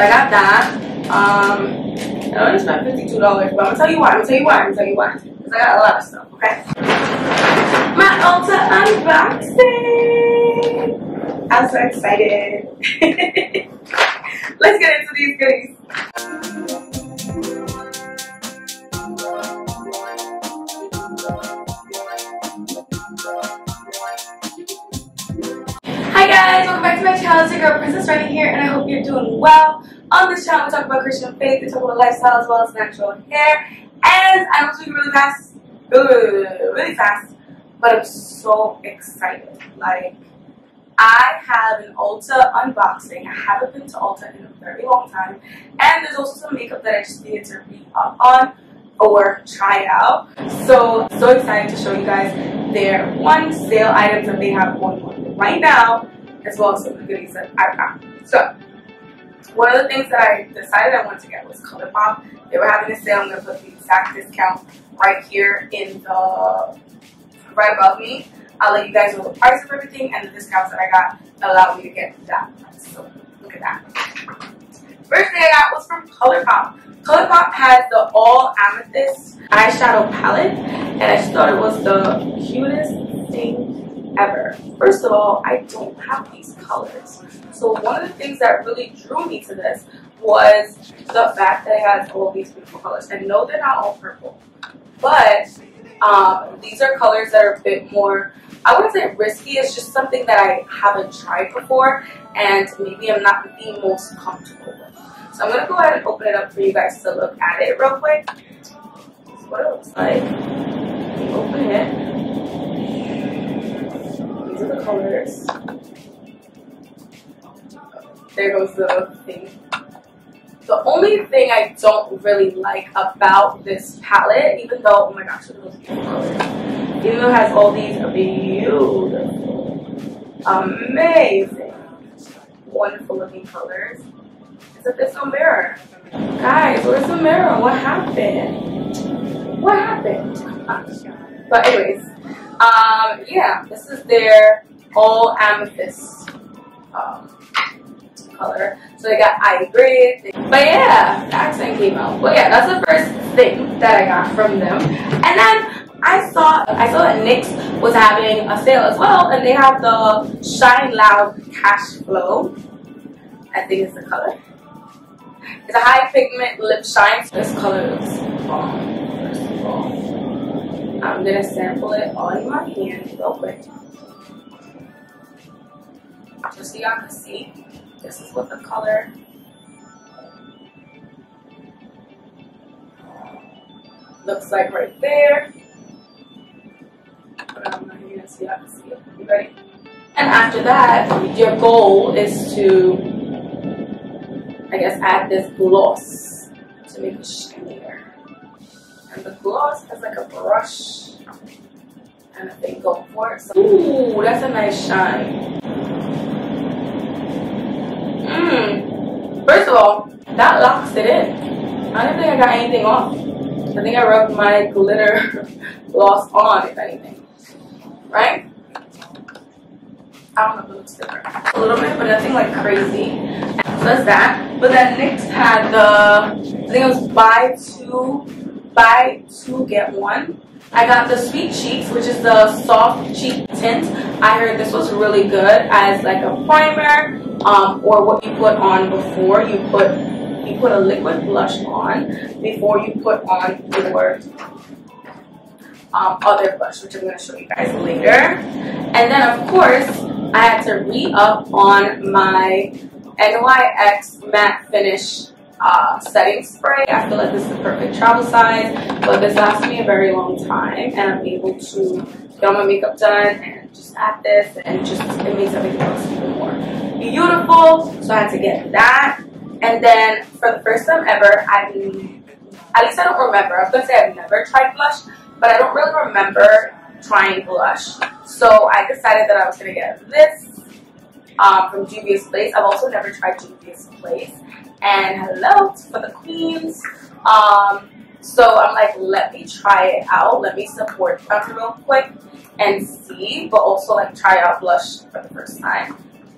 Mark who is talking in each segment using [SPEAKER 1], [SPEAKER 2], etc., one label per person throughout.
[SPEAKER 1] So I got that. Um, I only spent $52, but I'm gonna tell you why. I'm gonna tell you why. I'm gonna tell you why. Because I got a lot of stuff, okay? My Ulta unboxing! I'm so excited. Let's get into these goodies. Hi guys, welcome back to my channel. It's your girl Princess Reni here, and I hope you're doing well. On this channel, we talk about Christian faith, we talk about lifestyle as well as natural hair, and I'm also speaking really fast, uh, really fast, but I'm so excited. Like, I have an Ulta unboxing. I haven't been to Ulta in a very long time, and there's also some makeup that I just needed to read up on or try out. So, so excited to show you guys their one sale items that they have going on right now, as well as some of the goodies that I've got. So, one of the things that I decided I wanted to get was ColourPop. They were having a sale. I'm going to put the exact discount right here in the, right above me. I'll let you guys know the price of everything and the discounts that I got allowed me to get that price. So, look at that. First thing I got was from ColourPop. ColourPop has the all amethyst eyeshadow palette, and I just thought it was the cutest thing ever. First of all, I don't have these colors. So one of the things that really drew me to this was the fact that it has all these beautiful colors. And no, they're not all purple. But um, these are colors that are a bit more, I wouldn't say risky, it's just something that I haven't tried before and maybe I'm not the most comfortable with. So I'm going to go ahead and open it up for you guys to look at it real quick. This is what it looks like. Colors. There goes the thing. The only thing I don't really like about this palette, even though, oh my gosh. Even though it has all these beautiful, amazing, wonderful looking colors, is that there's no mirror. Guys, where's the mirror? What happened? What happened? But anyways, um, yeah, this is their all amethyst um, color. So they got gray. But yeah, the accent came out. But yeah, that's the first thing that I got from them. And then I saw I saw that NYX was having a sale as well, and they have the Shine Loud Cash Flow. I think it's the color. It's a high pigment lip shine. This color looks bomb, first of all. I'm gonna sample it on my hand real quick. Just so y'all can see. This is what the color looks like right there. So y'all can see it. You ready? And after that, your goal is to I guess add this gloss to make it shinier. And the gloss has like a brush and a thing going for it. So, ooh, that's a nice shine. Mmm. First of all, that locks it in. I don't think I got anything off. I think I rubbed my glitter gloss on, if anything. Right? I don't know if it looks different. A little bit, but nothing like crazy. So that's that. But then NYX had the, I think it was buy two, buy two, get one. I got the Sweet Cheeks, which is the soft cheek tint. I heard this was really good as like a primer, um, or what you put on before you put, you put a liquid blush on before you put on your um, other blush, which I'm going to show you guys later. And then of course, I had to re-up on my NYX Matte Finish uh, setting spray. I feel like this is the perfect travel size, but this lasts me a very long time, and I'm able to get all my makeup done and just add this, and just it makes everything look even more beautiful. So I had to get that, and then for the first time ever, I've at least I don't remember. I was gonna say I've never tried blush, but I don't really remember trying blush. So I decided that I was gonna get this um, from Juvia's Place. I've also never tried Juvia's Place. And hello for the queens. Um, so I'm like, let me try it out. Let me support them real quick and see, but also like try out blush for the first time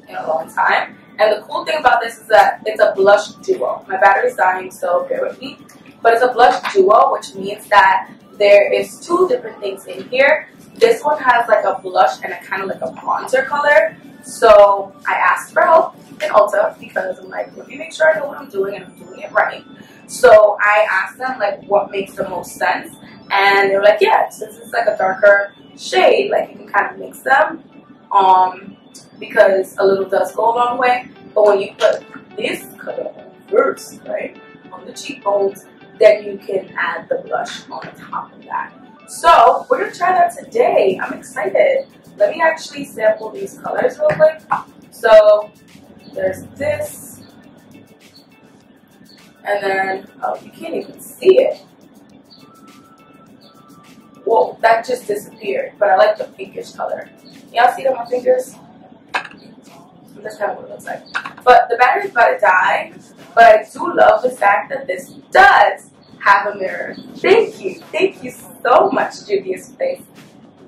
[SPEAKER 1] in a long time. And the cool thing about this is that it's a blush duo. My battery's dying, so bear with me. But it's a blush duo, which means that there is two different things in here. This one has like a blush and a kind of like a bronzer color. So I asked for help in Ulta because I'm like, let me make sure I know what I'm doing and I'm doing it right. So I asked them like what makes the most sense. And they were like, yeah, since it's like a darker shade, like you can kind of mix them. Um, because a little does go a long way. But when you put this color first, right, on the cheekbones, then you can add the blush on top of that. So we're gonna try that today. I'm excited. Let me actually sample these colors real quick. So there's this, and then oh, you can't even see it. Whoa, that just disappeared. But I like the pinkish color. Y'all see it on my fingers? That's kind of what it looks like. But the battery's about to die. But I do love the fact that this does have a mirror. Thank you. Thank you so much, Juvia's Place.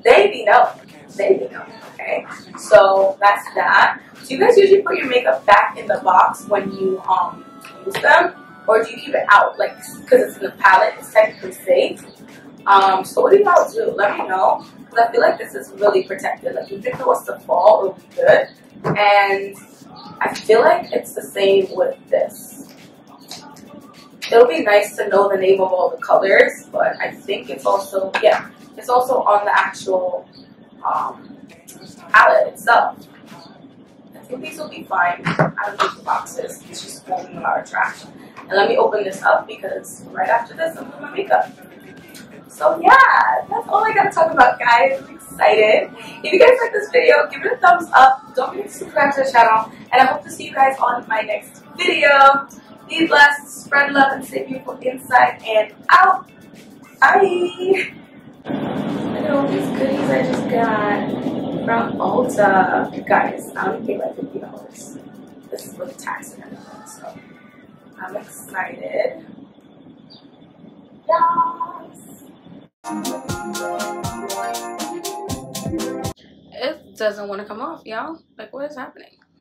[SPEAKER 1] They be know. They be know. Okay. So that's that. Do you guys usually put your makeup back in the box when you um use them? Or do you keep it out? Like, because it's in the palette, it's technically safe. Um, so what do y'all do? Let me know. Because I feel like this is really protected. Like, if it was to fall, it would be good. And I feel like it's the same with this. It'll be nice to know the name of all the colors, but I think it's also, yeah, it's also on the actual um, palette itself. I think these will be fine out of these boxes. It's just holding of trash. And let me open this up because right after this, I'm doing my makeup. So yeah, that's all I gotta talk about, guys. I'm excited. If you guys like this video, give it a thumbs up. Don't forget to subscribe to the channel. And I hope to see you guys on my next video. Be blessed, spread love, and stay beautiful inside and out. Bye. Look at all these goodies I just got from Ulta. Guys, I only paid like $50. This is with tax and everything, so I'm excited. Yes. It doesn't want to come off, y'all. Like, what is happening?